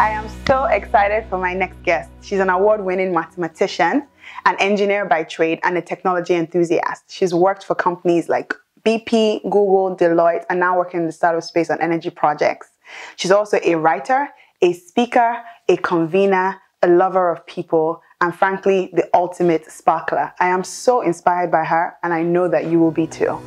I am so excited for my next guest. She's an award winning mathematician, an engineer by trade, and a technology enthusiast. She's worked for companies like BP, Google, Deloitte, and now working in the startup space on energy projects. She's also a writer, a speaker, a convener, a lover of people, and frankly, the ultimate sparkler. I am so inspired by her, and I know that you will be too.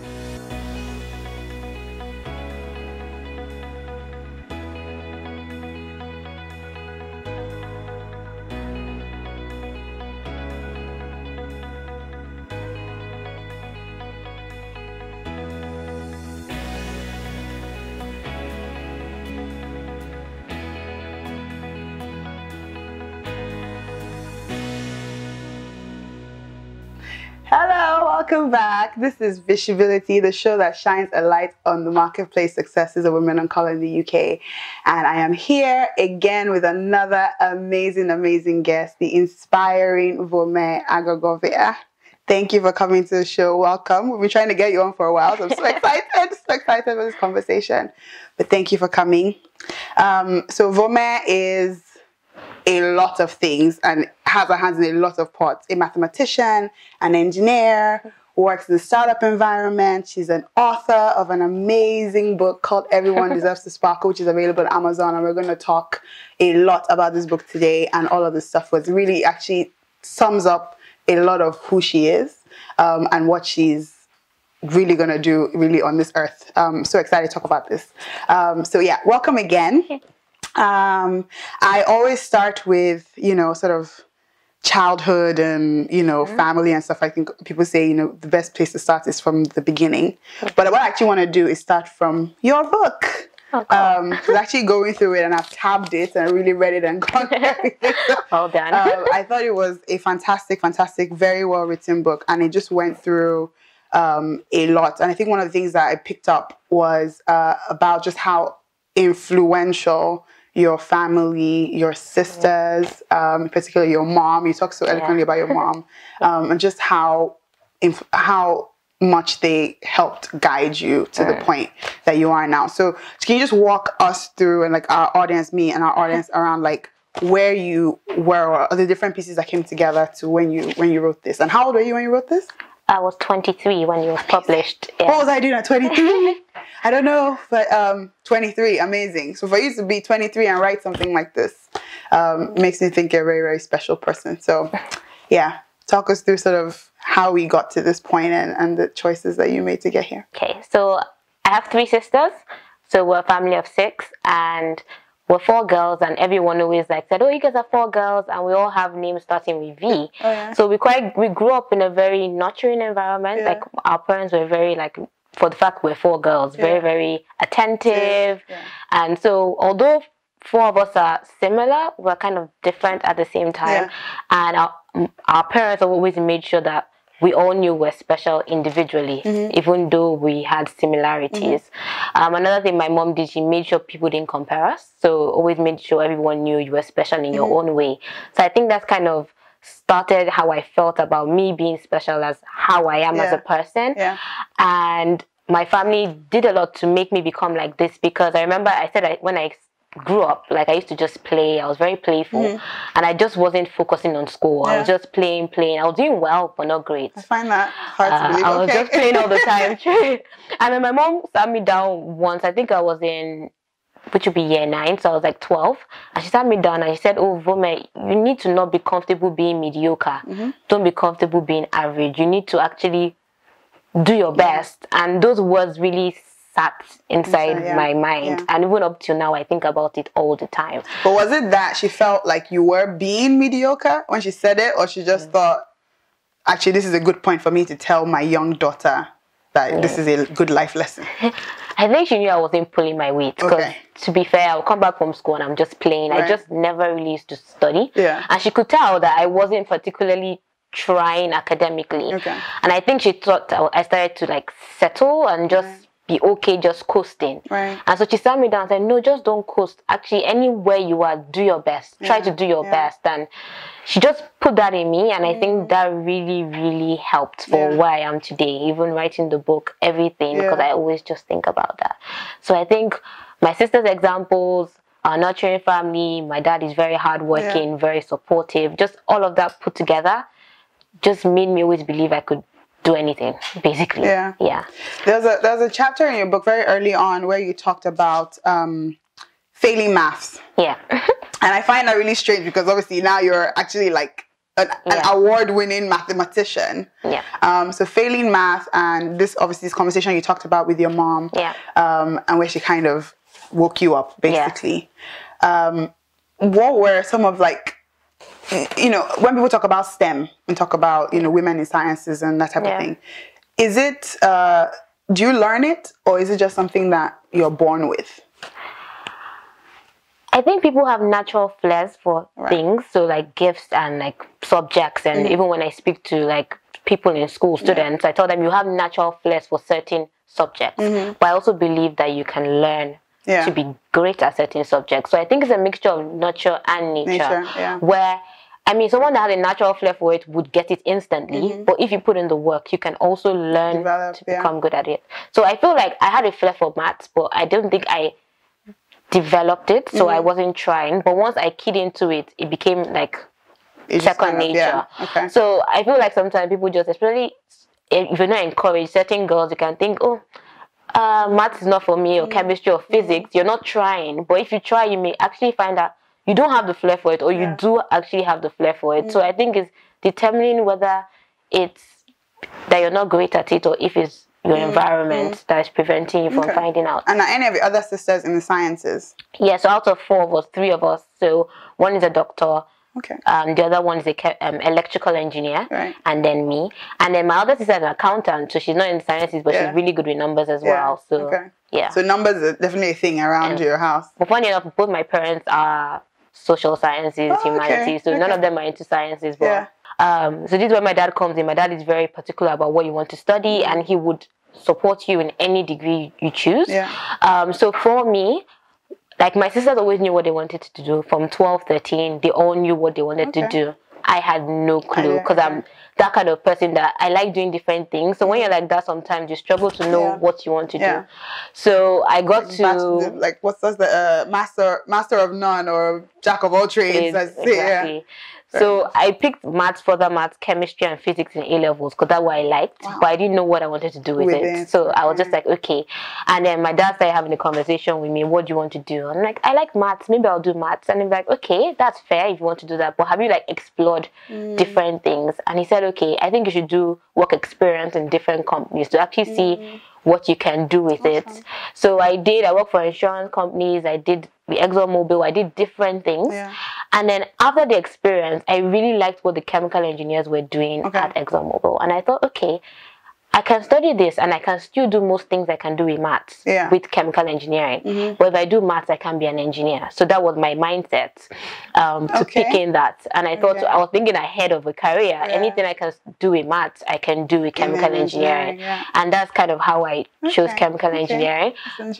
Hello, welcome back. This is viSHEbility, the show that shines a light on the marketplace successes of women of color in the UK. And I am here again with another amazing, amazing guest, the inspiring Vome Aghoghovbia. Thank you for coming to the show. Welcome. We've been trying to get you on for a while, so I'm so excited, so excited for this conversation. But thank you for coming. Um, so Vome is a lot of things and has her hands in a lot of pots. A mathematician, an engineer, works in the startup environment. She's an author of an amazing book called Everyone Deserves to Sparkle, which is available on Amazon. And we're going to talk a lot about this book today. And all of this stuff was really actually sums up a lot of who she is um, and what she's really going to do really on this earth. Um, so excited to talk about this. Um, so yeah, welcome again. Um, I always start with, you know, sort of childhood and, you know, mm-hmm. family and stuff. I think people say, you know, the best place to start is from the beginning. But what I actually want to do is start from your book. Oh, cool. um, I was actually going through it and I've tabbed it and I really read it and gone everything. well done. um, I thought it was a fantastic, fantastic, very well written book and it just went through um, a lot. And I think one of the things that I picked up was uh, about just how influential your family, your sisters, um, particularly your mom. You talk so eloquently yeah. about your mom, um, and just how how much they helped guide you to the point that you are now. So, can you just walk us through and like our audience, me and our audience around like where you were or the different pieces that came together to when you when you wrote this and how old were you when you wrote this I was 23 when it was published. Yeah. What was I doing at 23? I don't know, but um, 23, amazing. So for you to be 23 and write something like this um, makes me think you're a very, very special person. So yeah, talk us through sort of how we got to this point and, and the choices that you made to get here. Okay, so I have three sisters. So we're a family of six and we're four girls and everyone always like said, oh, you guys are four girls and we all have names starting with V. Oh, yeah. So we quite, we grew up in a very nurturing environment. Yeah. Like our parents were very like, for the fact we're four girls, yeah. very, very attentive. And so although four of us are similar, we're kind of different at the same time. And our, our parents always made sure that we all knew we're special individually, mm-hmm. even though we had similarities. Mm-hmm. Um, another thing my mom did, she made sure people didn't compare us. So always made sure everyone knew you were special in mm-hmm. your own way. So I think that's kind of started how I felt about me being special as how I am yeah. as a person. Yeah. And my family did a lot to make me become like this because I remember I said I, when I grew up, like I used to just play. I was very playful, mm. and I just wasn't focusing on school. Yeah. I was just playing, playing. I was doing well, but not great. I find that hard uh, to believe. I was just playing all the time. and then my mom sat me down once. I think I was in which would be year nine, so I was like 12. And she sat me down and she said, Oh, Vome, you need to not be comfortable being mediocre. Mm-hmm. Don't be comfortable being average. You need to actually do your best. And those words really sat inside, yeah. my mind. Yeah. And even up till now, I think about it all the time. But was it that she felt like you were being mediocre when she said it, or she just mm. thought, actually, this is a good point for me to tell my young daughter that mm. this is a good life lesson? I think she knew I wasn't pulling my weight. Because okay. to be fair, I'll come back from school and I'm just playing. Right. I just never really used to study. Yeah. And she could tell that I wasn't particularly trying academically. Okay. And I think she thought I started to like settle and just right be okay just coasting. Right. And so she sat me down and said, No, just don't coast. Actually, anywhere you are, do your best. Yeah. Try to do your yeah. best. And she just put that in me. And mm. I think mm. that really, really helped for yeah. where I am today, even writing the book, everything, because I always just think about that. So I think my sister's examples a nurturing family. My dad is very hardworking, very supportive. Just all of that put together just made me always believe I could do anything, basically. Yeah. Yeah. There's a there's a chapter in your book very early on where you talked about um, failing maths. Yeah. and I find that really strange because obviously now you're actually like an, yeah. an award-winning mathematician. Yeah. Um, so failing math and this obviously this conversation you talked about with your mom. Yeah. Um, and where she kind of woke you up basically. Yeah. Um, what were some of like you know when people talk about STEM and talk about you know women in sciences and that type yeah. of thing, is it uh, do you learn it or is it just something that you're born with? I think people have natural flares for right. things, so like gifts and like subjects, and mm. even when I speak to like people in school, students, yeah. I tell them you have natural flares for certain subjects, mm-hmm. but I also believe that you can learn yeah. to be great at certain subjects. So I think it's a mixture of nurture and nature, nature yeah. where I mean, someone that has a natural flair for it would get it instantly. Mm-hmm. But if you put in the work, you can also learn Develop, to become yeah. good at it. So I feel like I had a flair for maths, but I don't think I developed it, so mm-hmm. I wasn't trying. But once I keyed into it, it became like it's second nature. yeah. okay. So I feel like sometimes people just, especially if you're not encouraged, certain girls, you can think, oh, uh, maths is not for me, or mm-hmm. chemistry, or physics. You're not trying. But if you try, you may actually find that you don't have the flair for it, or yeah. you do actually have the flair for it. So I think it's determining whether it's that you're not great at it, or if it's your mm, environment mm. that is preventing you from okay. finding out. And are any of your other sisters in the sciences? Yeah, so out of four of us, three of us. So one is a doctor. Okay. Um, the other one is a um, electrical engineer, right. and then me, and then my other sister is an accountant. So she's not in sciences, but yeah. she's really good with numbers as yeah. well. So okay. yeah. So numbers are definitely a thing around your house. But funny enough, both my parents are social sciences, oh, humanities. Okay. So okay. none of them are into sciences, but. Yeah um, so this is where my dad comes in. My dad is very particular about what you want to study, and he would support you in any degree you choose. Yeah. Um, so for me, like my sisters always knew what they wanted to do. From 12, 13, they all knew what they wanted okay. to do. I had no clue because I'm that kind of person that I like doing different things. So when you're like that, sometimes you struggle to know yeah. what you want to yeah. do. So I got like to like what's that? The uh, master master of none or jack of all trades. Exactly. Yeah. So I picked maths, further maths, chemistry, and physics in A levels because that's what I liked, wow. but I didn't know what I wanted to do with, with it. it. So I was just like, okay. And then my dad started having a conversation with me. What do you want to do? I'm like, I like maths. Maybe I'll do maths. And he's like, okay, that's fair if you want to do that. But have you like explored mm. different things? And he said, okay, I think you should do work experience in different companies to actually mm. see what you can do with awesome. it. So I did. I worked for insurance companies. I did the ExxonMobil. I did different things. Yeah. And then after the experience, I really liked what the chemical engineers were doing okay. at ExxonMobil. And I thought, okay, I can study this and I can still do most things I can do with maths yeah. with chemical engineering. Mm-hmm. But if I do maths, I can be an engineer. So that was my mindset um, to okay. pick in that. And I thought, I was thinking ahead of a career. Yeah. Anything I can do with maths, I can do with chemical engineering. Yeah. And that's kind of how I chose okay. chemical okay. engineering.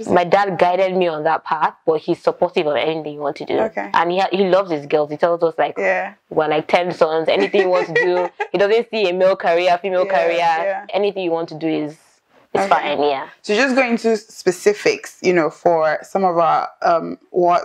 My dad guided me on that path, but he's supportive of anything you want to do. And he, he loves his girls. He tells us, like, we're like 10 sons, anything you want to do. he doesn't see a male career, female career, anything you want to do is it's okay. fine, yeah. So just going into specifics, you know, for some of our um,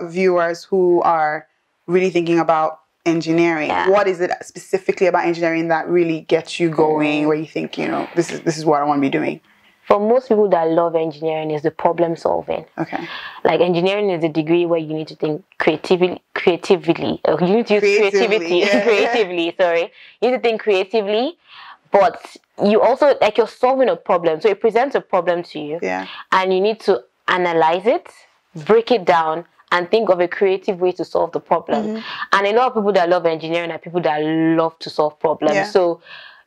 viewers who are really thinking about engineering, yeah. what is it specifically about engineering that really gets you going, where you think, you know, this is this is what I want to be doing? For most people that love engineering is the problem solving. Okay. Like engineering is a degree where you need to think creatively, creatively. Uh, you need to use creativity, creativity yeah. creatively. Sorry, you need to think creatively but you also like you're solving a problem. So it presents a problem to you. Yeah. And you need to analyze it break it down and think of a creative way to solve the problem. Mm-hmm. and a lot of people that love engineering are people that love to solve problems. Yeah. so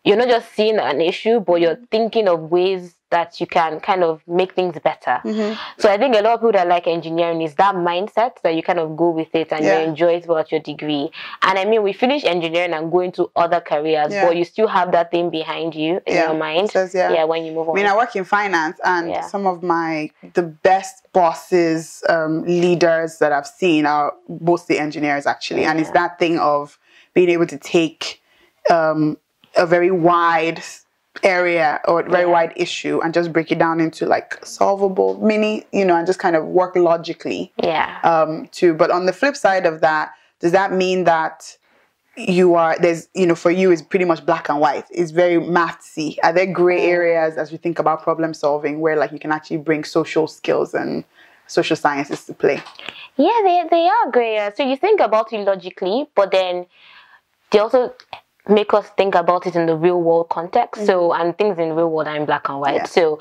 you're not just seeing an issue but you're thinking of ways that you can kind of make things better. Mm-hmm. So I think a lot of people that like engineering is that mindset that you kind of go with it and yeah. you enjoy it throughout your degree. And I mean, we finish engineering and go into other careers, yeah. but you still have that thing behind you in yeah. your mind. Says, yeah. yeah, when you move on. I mean, I work in finance, and some of my the best bosses, um, leaders that I've seen are mostly engineers actually, and it's that thing of being able to take um, a very wide area or very yeah. wide issue and just break it down into like solvable mini, you know, and just kind of work logically. Yeah. Um, too. But on the flip side of that, does that mean that you are there's you know for you it's pretty much black and white it's very mathsy are there gray mm. areas as we think about problem solving where like you can actually bring social skills and social sciences to play yeah they, they are gray areas so you think about it logically but then they also make us think about it in the real world context mm. so and things in the real world are in black and white yeah. so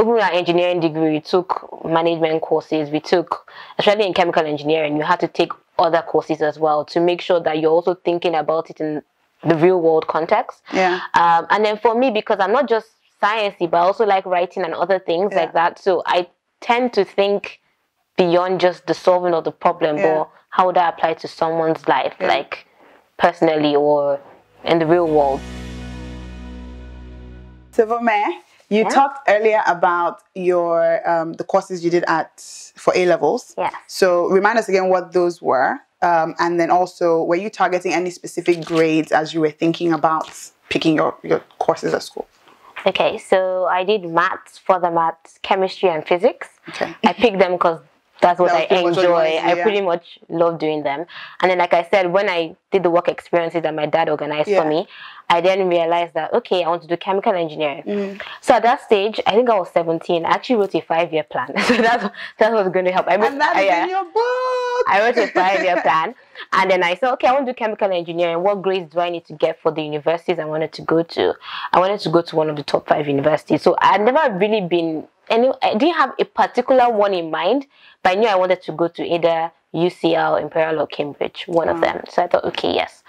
even our engineering degree we took management courses we took especially in chemical engineering you had to take other courses as well to make sure that you're also thinking about it in the real world context. Yeah. Um, and then for me, because I'm not just sciencey, but I also like writing and other things yeah. like that. So I tend to think beyond just the solving of the problem, yeah. but how would that apply to someone's life, yeah. like personally or in the real world. So, Silvermare, you yeah. talked earlier about your um, the courses you did at for A levels. Yeah. So remind us again what those were, um, and then also were you targeting any specific grades as you were thinking about picking your your courses at school? Okay, so I did maths, further maths, chemistry, and physics. Okay. I picked them because that's what I enjoy. I pretty much love doing them. And then, like I said, when I did the work experiences that my dad organized yeah. for me, I then realized that okay, I want to do chemical engineering. Mm. So at that stage, I think I was 17. I actually wrote a five-year plan. so that's that was going to help. I wrote, and that's I, in your book. I wrote a five-year plan, and then I said, okay, I want to do chemical engineering. What grades do I need to get for the universities I wanted to go to? I wanted to go to one of the top five universities. So I had never really been any. I didn't have a particular one in mind, but I knew I wanted to go to either UCL, Imperial, or Cambridge, one of them. So I thought, okay, yes.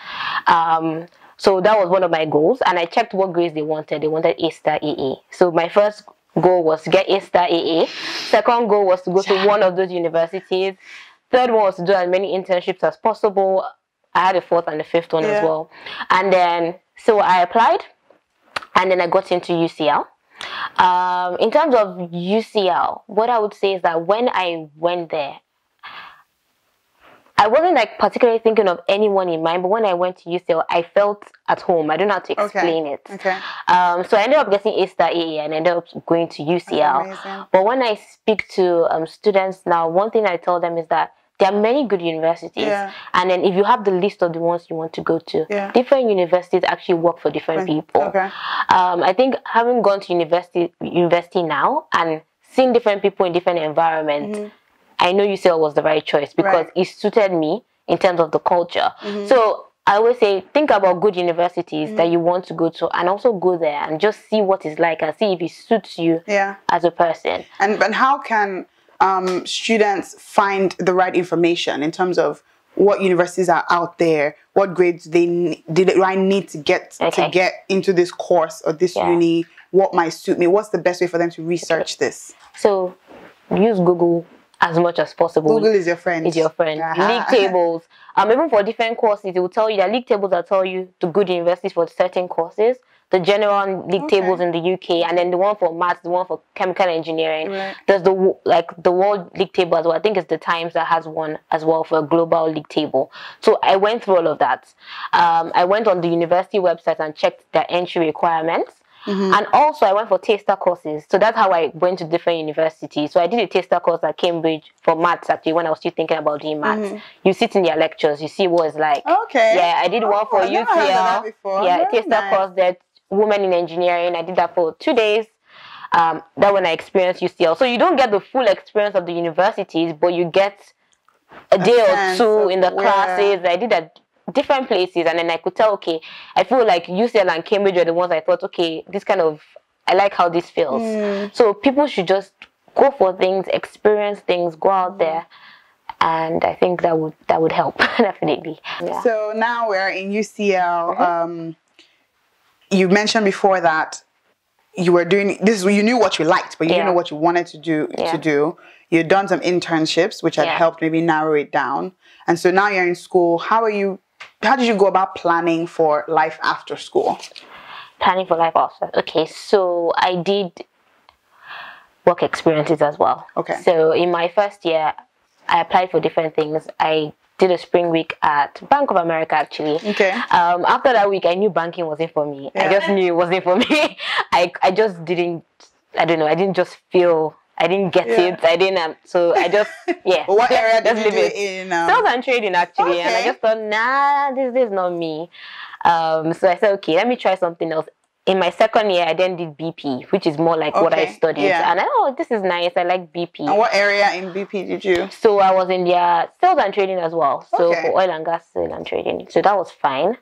Um, so that was one of my goals, and I checked what grades they wanted. They wanted A star AA. So my first goal was to get A star AA. Second goal was to go to one of those universities. Third one was to do as many internships as possible. I had a fourth and a fifth one yeah. as well. And then, so I applied, and then I got into UCL. Um, in terms of UCL, what I would say is that when I went there, I wasn't like particularly thinking of anyone in mind, but when I went to UCL, I felt at home. I don't know how to explain okay. it. Okay. Um, so I ended up getting A star AA and ended up going to UCL. But when I speak to um, students now, one thing I tell them is that there are many good universities. Yeah. And then if you have the list of the ones you want to go to, yeah. different universities actually work for different people. Okay. Um, I think having gone to university university now and seeing different people in different environments, mm-hmm. I know UCL was the right choice because right. it suited me in terms of the culture. Mm-hmm. So I always say, think about good universities mm-hmm. that you want to go to and also go there and just see what it's like and see if it suits you yeah. as a person. And, and how can um, students find the right information in terms of what universities are out there, what grades they did I need to get okay. to get into this course or this yeah. uni, what might suit me, what's the best way for them to research okay. this? So use Google as much as possible. Google is your friend. Is your friend. Uh-huh. League tables. Um, even for different courses, it will tell you that league tables will tell you the good universities for certain courses. The general league okay. tables in the UK, and then the one for maths, the one for chemical engineering. Right. There's the like the world league table as well. I think it's the Times that has one as well for a global league table. So I went through all of that. Um, I went on the university website and checked their entry requirements. Mm-hmm. And also, I went for taster courses. So that's how I went to different universities. So I did a taster course at Cambridge for maths, actually, when I was still thinking about doing maths. Mm-hmm. You sit in their lectures, you see what it's like. Okay. Yeah, I did oh, one for I've UCL. Yeah, taster nice. course that women in engineering. I did that for two days. Um, that when I experienced UCL. So you don't get the full experience of the universities, but you get a, a day or two in the classes. I did that different places and then I could tell, okay, I feel like UCL and Cambridge are the ones I thought, okay, this kind of, I like how this feels. Mm. So people should just go for things, experience things, go out mm. there. And I think that would that would help definitely. Yeah. So now we're in UCL. Mm-hmm. Um, you mentioned before that you were doing this. You knew what you liked, but you yeah. didn't know what you wanted to do. Yeah. To do, you'd done some internships, which had helped maybe narrow it down. And so now you're in school. How are you how did you go about planning for life after school? Planning for life after. Okay, so I did work experiences as well. Okay. So in my first year, I applied for different things. I did a spring week at Bank of America actually. Okay. Um, after that week, I knew banking wasn't for me. Yeah. I just knew it wasn't for me. I I just didn't. I don't know. I didn't just feel. I didn't get yeah. it. I didn't. Um, so I just yeah. what area did you do it in? Um... Sales and trading actually, okay. and I just thought, nah, this, this is not me. Um, so I said, okay, let me try something else in my second year, I then did BP, which is more like okay. what I studied. Yeah. And I, oh, this is nice. I like BP. And what area in BP did you? So I was in their sales and trading as well. So okay. for oil and gas sales and trading. So that was fine.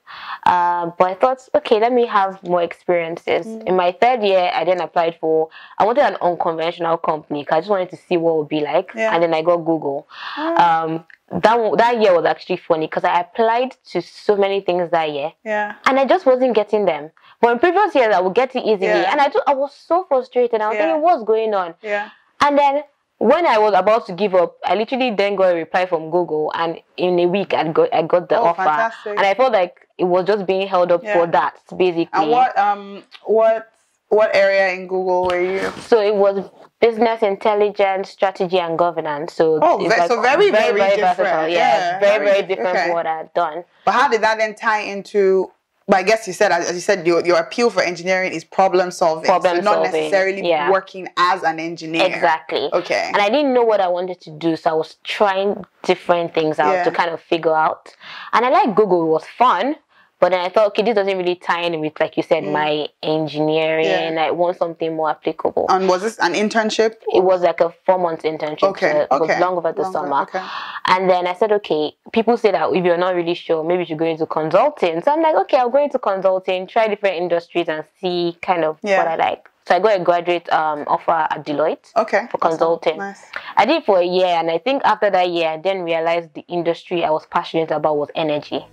Uh, but I thought, okay, let me have more experiences. Mm. In my third year, I then applied for, I wanted an unconventional company because I just wanted to see what it would be like. Yeah. And then I got Google. Mm. Um, that that year was actually funny because I applied to so many things that year. Yeah. And I just wasn't getting them. But in previous years, I would get it easily, yeah. and I do, I was so frustrated. I was yeah. thinking, what's going on? Yeah. And then when I was about to give up, I literally then got a reply from Google, and in a week, I got I got the oh, offer, fantastic. and I felt like it was just being held up yeah. for that, basically. And what um what what area in Google were you? So it was business intelligence, strategy, and governance. So oh, ve- like so very very, very, different. Versatile. Yeah, yeah very very different okay. from what I've done. But how did that then tie into but I guess you said, as you said, your, your appeal for engineering is problem solving. Problem so not solving. necessarily yeah. working as an engineer. Exactly. Okay. And I didn't know what I wanted to do, so I was trying different things out yeah. to kind of figure out. And I like Google; it was fun. But then I thought, okay, this doesn't really tie in with, like you said, mm. my engineering. Yeah. I want something more applicable. And was this an internship? It was like a four month internship. Okay. So okay. long over the Longer, summer. Okay. And then I said, okay, people say that if you're not really sure, maybe you should go into consulting. So I'm like, okay, I'll go into consulting, try different industries and see kind of yeah. what I like. So I got a graduate um, offer at Deloitte okay. for consulting. Nice. I did for a year, and I think after that year, I then realized the industry I was passionate about was energy.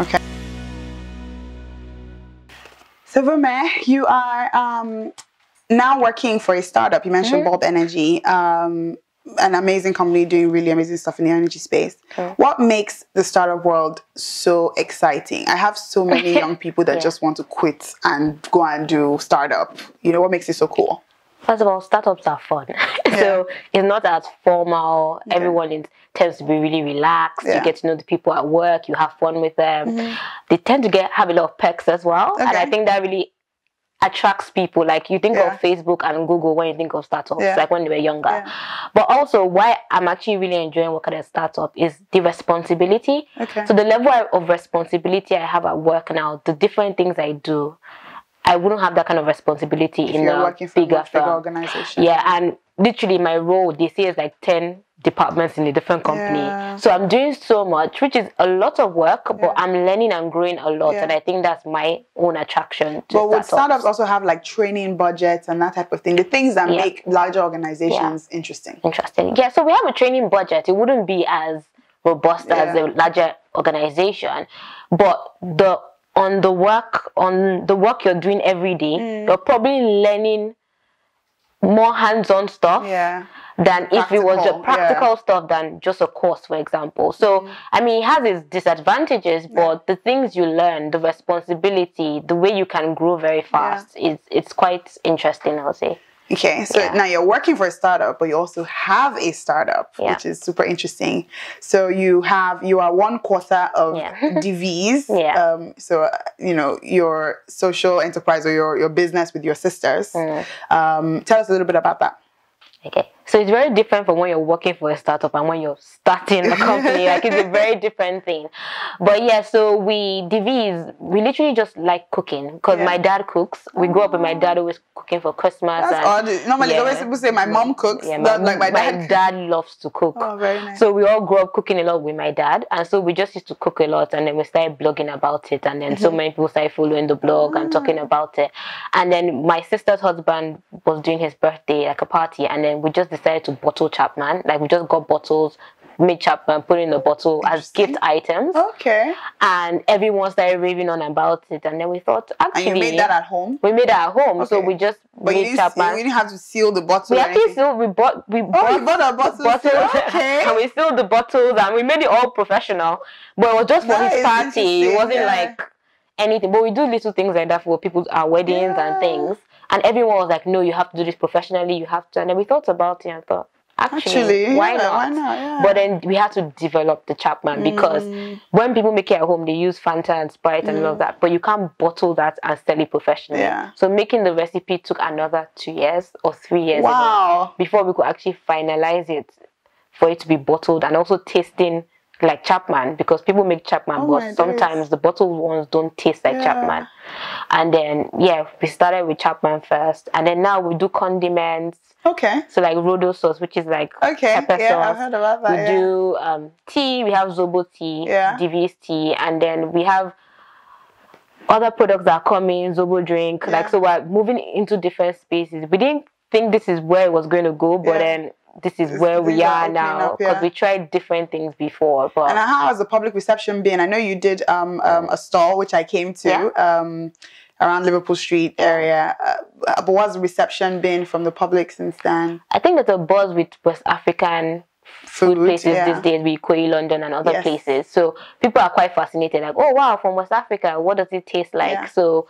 Okay. So Vome, you are um, now working for a startup. You mentioned mm -hmm. Bulb Energy, um, an amazing company doing really amazing stuff in the energy space. Okay. What makes the startup world so exciting? I have so many young people that yeah. just want to quit and go and do startup. You know, what makes it so cool? First of all, startups are fun. Yeah. so it's not as formal. Okay. Everyone is, tends to be really relaxed. Yeah. You get to know the people at work. You have fun with them. Mm -hmm. They tend to get have a lot of perks as well, okay. and I think that really attracts people. Like you think yeah. of Facebook and Google when you think of startups, yeah. like when they were younger. Yeah. But also, why I'm actually really enjoying working at a startup is the responsibility. Okay. So the level of responsibility I have at work now, the different things I do, I wouldn't have that kind of responsibility if in a bigger, bigger organization. Yeah, and literally my role they say is like 10 departments in a different company. Yeah. So I'm doing so much, which is a lot of work, but yeah. I'm learning and growing a lot. Yeah. And I think that's my own attraction to But would startups also have like training budgets and that type of thing? The things that make larger organizations interesting. Interesting. Yeah, so we have a training budget. It wouldn't be as robust as a larger organization. But the on the work on the work you're doing every day, mm. you're probably learning more hands-on stuff yeah. than practical, if it was just practical yeah. stuff than just a course, for example. So mm. I mean, it has its disadvantages, but yeah. the things you learn, the responsibility, the way you can grow very fast, is it's quite interesting. I'll say. Okay, so yeah. now you're working for a startup, but you also have a startup, yeah. which is super interesting. So you have you are one quarter of yeah. DVees. yeah. Um, so uh, you know your social enterprise or your your business with your sisters. Mm. Um, tell us a little bit about that. Okay. So it's very different from when you're working for a startup and when you're starting a company. like it's a very different thing. But yeah, so we DVees, we literally just like cooking because yeah. my dad cooks. We grew up with my dad always cooking for Christmas. That's and, odd. Normally, yeah. always people say my mom cooks. Yeah, my, like my dad. My dad loves to cook. Oh, very nice. So we all grew up cooking a lot with my dad, and so we just used to cook a lot, and then we started blogging about it, and then mm so mm-hmm. many people started following the blog and talking ah. about it. And then my sister's husband was doing his birthday, like a party, and then we just decided to bottle Chapman. Like we just got bottles, made Chapman, put in the bottle as gift items. Okay. And everyone started raving on about it. And then we thought, actually. And you made that at home? We made that at home. Okay. So we just but made you Chapman. You didn't have to seal the bottle. We actually sealed, we bought, we oh, bought, you bought a bottle. Bottles, okay. and we sealed the bottles and we made it all professional. But it was just for that his party. It wasn't yeah. like anything. But we do little things like that for people's our weddings yeah. and things. And everyone was like, no, you have to do this professionally. You have to. And then we thought about it and thought, Actually, actually why yeah, not? Why not? Yeah. But then we had to develop the Chapman mm. because when people make it at home, they use Fanta and Sprite mm. and all of mm. that. But you can't bottle that and sell it professionally. Yeah. So making the recipe took another two years or three years wow. before we could actually finalize it for it to be bottled and also tasting like Chapman because people make Chapman, oh but sometimes days. the bottled ones don't taste like yeah. Chapman. And then yeah, we started with Chapman first, and then now we do condiments Okay. So like Rodo sauce, which is like okay. pepper yeah, sauce. I've heard about that. We yeah. do um, tea. We have Zobo tea, yeah. DVees tea, and then we have other products that are coming. Zobo drink. Like so, we're moving into different spaces. We didn't think this is where it was going to go, but then this is where we are now because yeah. we tried different things before. But and how has the public reception been? I know you did um, um, a stall which I came to. Yeah. Um, around Liverpool Street area. Uh, but what's the reception been from the public since then? I think there's a buzz with West African food, food places yeah. these days, with Ikoyi London and other yes. places. So people are quite fascinated, like, oh wow, from West Africa, what does it taste like? Yeah. So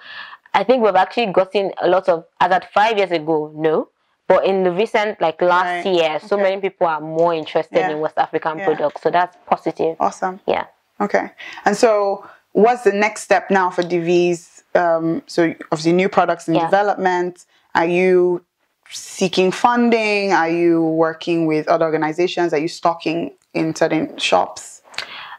I think we've actually gotten a lot of, as at five years ago, no. But in the recent, like last right. year, so okay. many people are more interested yeah. in West African products. So that's positive. Awesome. Yeah. Okay. And so what's the next step now for DVees? um, so obviously new products in yeah. development. Are you seeking funding? Are you working with other organizations? Are you stocking in certain shops?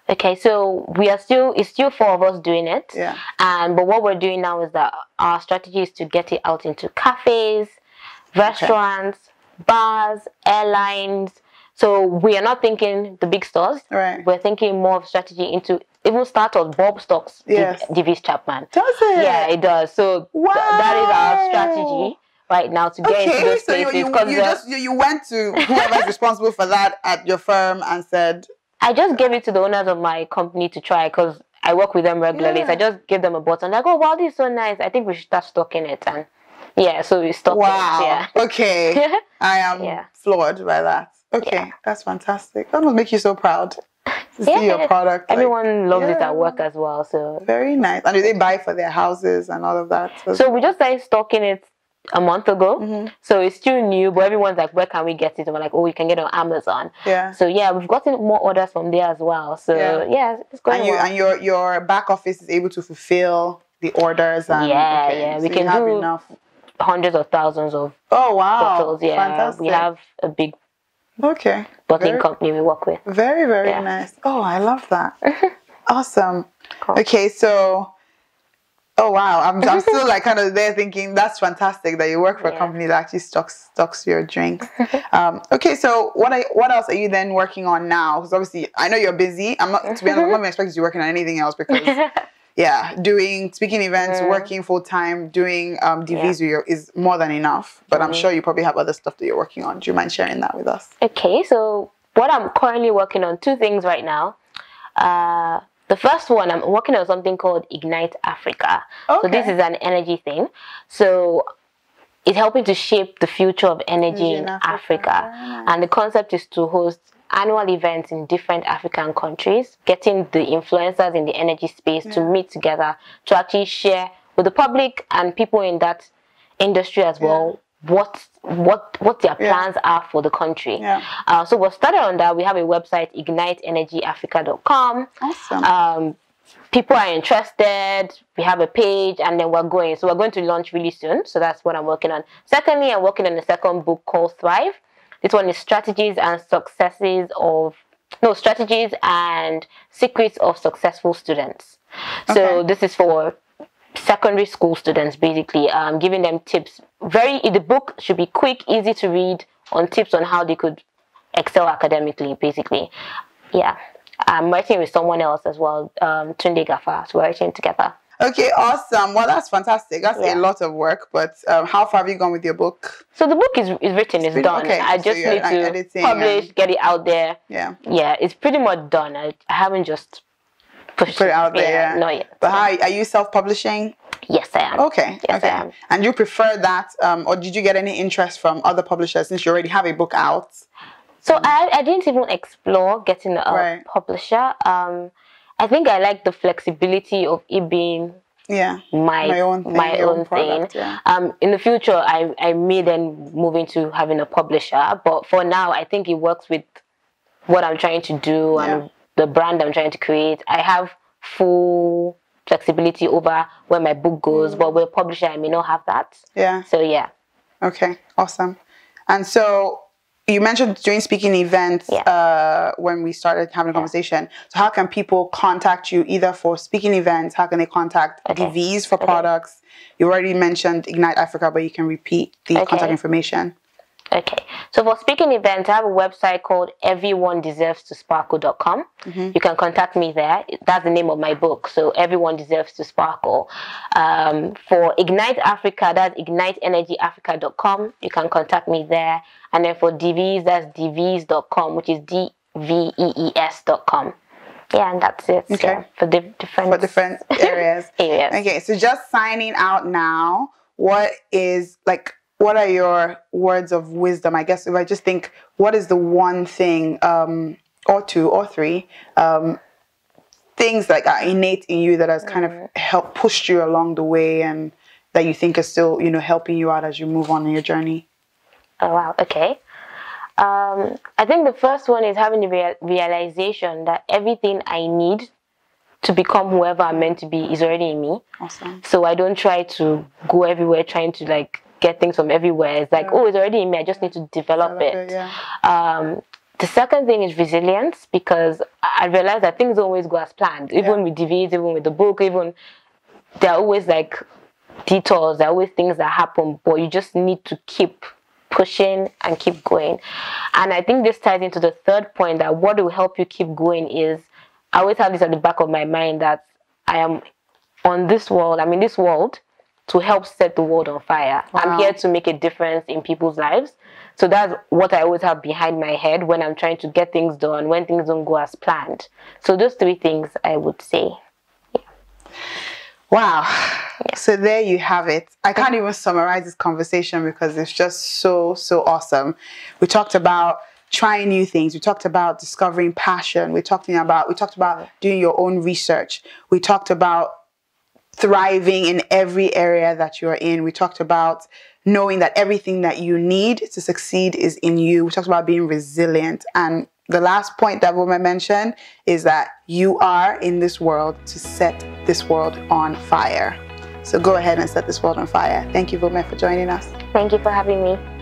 Okay, so we are still it's still four of us doing it. Yeah. And but what we're doing now is that our strategy is to get it out into cafes, restaurants, okay. bars, airlines. So we are not thinking the big stores. Right. We're thinking more of strategy into even start startups, Bulb stocks yes. DVees Chapman. Does it? Yeah, it does. So wow. th that is our strategy right now to get okay, into those so places. You, you, you just you, you went to whoever's responsible for that at your firm and said. I just gave it to the owners of my company to try because I work with them regularly. Yeah. So I just gave them a button like, oh wow, this is so nice. I think we should start stocking it and. Yeah, so we stopped. Wow. It, yeah. Okay. I am yeah. floored by that. Okay, yeah. that's fantastic. That must make you so proud yeah. see your product. Everyone like, loves yeah. it at work as well. So very nice. And do they buy for their houses and all of that? So, so we just started stocking it a month ago. Mm-hmm. So it's still new, but everyone's like, where can we get it? And we're like, oh, you can get it on Amazon. Yeah. So yeah, we've gotten more orders from there as well. So yeah, yeah it's going and you, well. And your your back office is able to fulfill the orders and yeah, okay, yeah, we can do enough. Hundreds of thousands of oh wow bottles. Yeah, Fantastic. we have a big Okay. Bottling very, company we work with. Very, very yeah. nice. Oh, I love that. awesome. Cool. Okay, so oh wow, I'm, I'm still like kind of there thinking that's fantastic that you work for yeah. a company that actually stocks stocks your drinks. um, okay, so what I what else are you then working on now? Because obviously I know you're busy. I'm not to be honest, I'm not expecting you working on anything else because yeah, doing speaking events, working full time, doing um, Divisu yeah. is more than enough. But mm. I'm sure you probably have other stuff that you're working on. Do you mind sharing that with us? Okay, so what I'm currently working on, two things right now. Uh, the first one, I'm working on something called Ignite Africa. Okay. So this is an energy thing. So it's helping to shape the future of energy in, in Africa. Africa. And the concept is to host annual events in different African countries, getting the influencers in the energy space yeah. to meet together to actually share with the public and people in that industry as well yeah. what what what their plans yeah. are for the country. Uh, so we're started on that. We have a website, igniteenergyafrica.com. Awesome. Um, people are interested. We have a page, and then we're going. So we're going to launch really soon. So that's what I'm working on. Secondly, I'm working on a second book called Thrive. This one is strategies and successes of no strategies and secrets of successful students. Okay. So this is for secondary school students basically um, giving them tips. Very the book should be quick easy to read on tips on how they could excel academically basically. Yeah. I'm writing with someone else as well um tunde gafa so we're writing together Okay, awesome. Well, that's fantastic. That's yeah. a lot of work, but um, how far have you gone with your book? So the book is, is written, it's, it's done. Okay. I just so need to publish, and... get it out there. Yeah. Yeah, it's pretty much done. I, I haven't just pushed Put it out there. Yeah, not yet. But how are you self-publishing? Yes, I am. Okay. Yes, okay. I am. And you prefer that, um, or did you get any interest from other publishers since you already have a book out? So I, I didn't even explore getting a right. publisher. Um, I think I like the flexibility of it being yeah my my own thing, my own product, thing. Yeah. Um, in the future, I I may then move into having a publisher, but for now, I think it works with what I'm trying to do yeah. and the brand I'm trying to create. I have full flexibility over where my book goes, mm. but with a publisher, I may not have that. Yeah. So yeah. Okay. Awesome. And so you mentioned doing speaking events yeah. uh, when we started having a conversation. So how can people contact you either for speaking events? How can they contact okay. DVees for okay. products? You already mentioned Ignite Africa, but you can repeat the okay. contact information. Okay, so for speaking events, I have a website called everyone everyonedeservestosparkle.com. Mm-hmm. You can contact me there. That's the name of my book. So everyone deserves to sparkle. Um, for Ignite Africa, that's igniteenergyafrica.com. You can contact me there. And then for DVees, that's dvees.com, which is D V E E S.com. Yeah, and that's it. Okay. So for the different for different areas. areas. Okay, so just signing out now. What is like what are your words of wisdom? I guess if I just think, what is the one thing, um, or two, or three, um, things that are innate in you that has kind of helped pushed you along the way and that you think is still, you know, helping you out as you move on in your journey? Oh wow, okay. Um, I think the first one is having the real realization that everything I need to become whoever I'm meant to be is already in me. Awesome. So I don't try to go everywhere trying to like get things from everywhere. It's like, yeah. oh, it's already in me. I just need to develop, develop it. it yeah. um, the second thing is resilience because I realized that things don't always go as planned. Even with DVees, even with the book, even there are always like detours, there are always things that happen, but you just need to keep pushing and keep going. And I think this ties into the third point that what will help you keep going is I always have this at the back of my mind that I am on this world, I'm in this world to help set the world on fire. Wow. I'm here to make a difference in people's lives. So that's what I always have behind my head when I'm trying to get things done, when things don't go as planned. So those three things I would say. Yeah. Wow. Yeah. So there you have it. I can't even summarize this conversation because it's just so, so awesome. We talked about trying new things. We talked about discovering passion. We talked about we talked about doing your own research. We talked about thriving in every area that you're in. We talked about knowing that everything that you need to succeed is in you. We talked about being resilient. And the last point that Vome mentioned is that you are in this world to set this world on fire. So go ahead and set this world on fire. Thank you, Vome, for joining us. Thank you for having me.